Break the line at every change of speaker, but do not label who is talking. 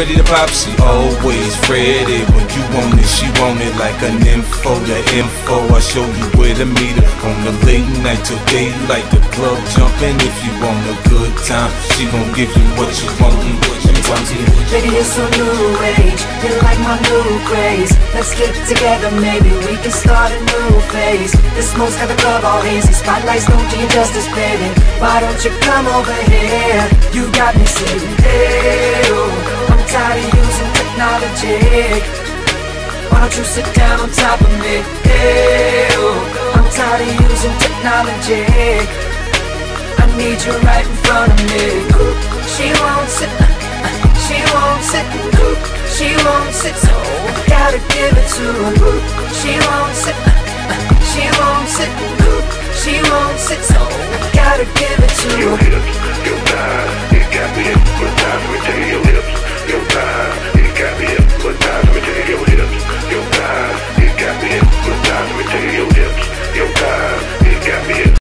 ready to pop, she always ready. When you want it, she want it like an info. The info, I show you where to meet her. On the late night till daylight, the club jumping. If you want a good time, she gon' give you what you want.
Baby, you're so new age. You like my new craze. Let's get together, maybe we can start a new phase. The smoke's got the club all hazy. Spotlights don't do you justice, baby. Why don't you come over here? You got me saying, hey, technology. Why don't you sit down on top of me? Oh. I'm tired of using technology. I need you right in front of me. She won't sit, she won't sit, she won't sit, so I gotta give it to her. She won't sit, she won't sit, she won't sit, so I gotta give it to her.